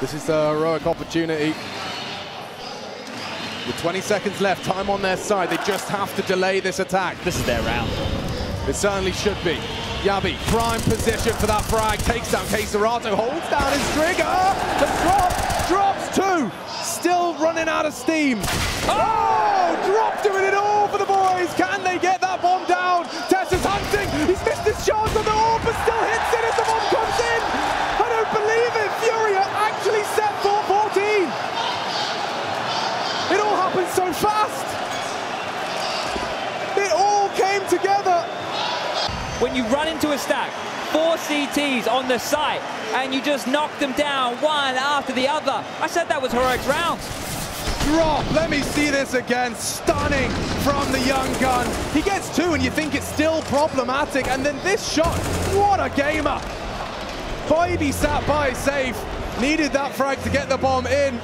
This is a heroic opportunity. With 20 seconds left, time on their side. They just have to delay this attack. This is their round. It certainly should be. jabbi, prime position for that frag. Takes down KSCERATO, holds down his trigger. And drop, drops two. Still running out of steam. Oh, so fast. It all came together. When you run into a stack, four CTs on the site, and you just knock them down one after the other. I said that was heroic round. Drop, let me see this again. Stunning from the young gun. He gets two and you think it's still problematic. And then this shot, what a gamer. Baby sat by safe, needed that frag to get the bomb in.